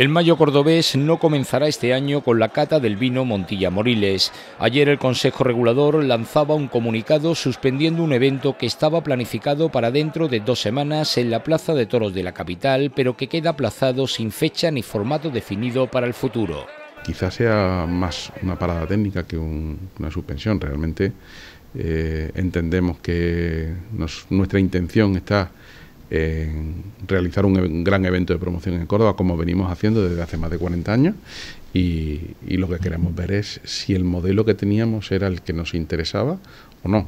El Mayo Cordobés no comenzará este año con la cata del vino Montilla Moriles. Ayer el Consejo Regulador lanzaba un comunicado suspendiendo un evento que estaba planificado para dentro de dos semanas en la Plaza de Toros de la capital, pero que queda aplazado sin fecha ni formato definido para el futuro. Quizás sea más una parada técnica que una suspensión. Realmente eh, entendemos que nuestra intención está en realizar un gran evento de promoción en Córdoba, como venimos haciendo desde hace más de 40 años, y, lo que queremos ver es si el modelo que teníamos era el que nos interesaba o no.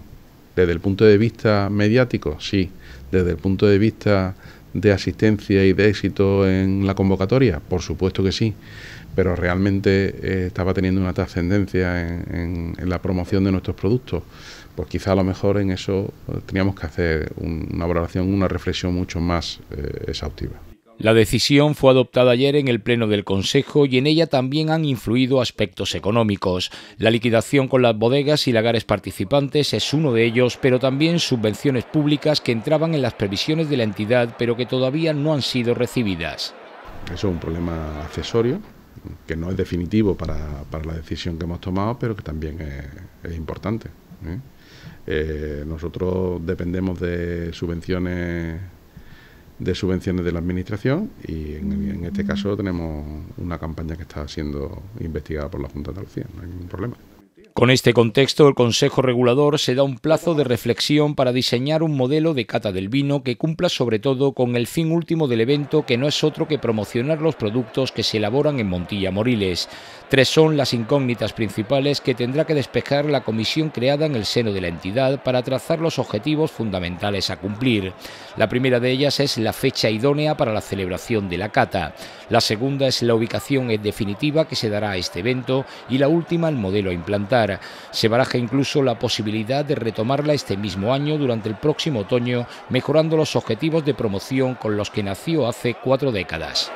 Desde el punto de vista mediático, sí. Desde el punto de vista de asistencia y de éxito en la convocatoria, por supuesto que sí, pero realmente eh, estaba teniendo una trascendencia en la promoción de nuestros productos pues quizá a lo mejor en eso eh, teníamos que hacer una valoración, una reflexión mucho más eh, exhaustiva. La decisión fue adoptada ayer en el Pleno del Consejo y en ella también han influido aspectos económicos. La liquidación con las bodegas y lagares participantes es uno de ellos, pero también subvenciones públicas que entraban en las previsiones de la entidad pero que todavía no han sido recibidas. Eso es un problema accesorio que no es definitivo para, la decisión que hemos tomado, pero que también es, importante. ¿eh? Eh, nosotros dependemos de subvenciones de subvenciones de la administración y en, este caso tenemos una campaña que está siendo investigada por la Junta de Andalucía, no hay ningún problema. Con este contexto, el Consejo Regulador se da un plazo de reflexión para diseñar un modelo de cata del vino que cumpla sobre todo con el fin último del evento, que no es otro que promocionar los productos que se elaboran en Montilla Moriles. Tres son las incógnitas principales que tendrá que despejar la comisión creada en el seno de la entidad para trazar los objetivos fundamentales a cumplir. La primera de ellas es la fecha idónea para la celebración de la cata. La segunda es la ubicación definitiva que se dará a este evento y la última el modelo a implantar. Se baraja incluso la posibilidad de retomarla este mismo año durante el próximo otoño, mejorando los objetivos de promoción con los que nació hace cuatro décadas.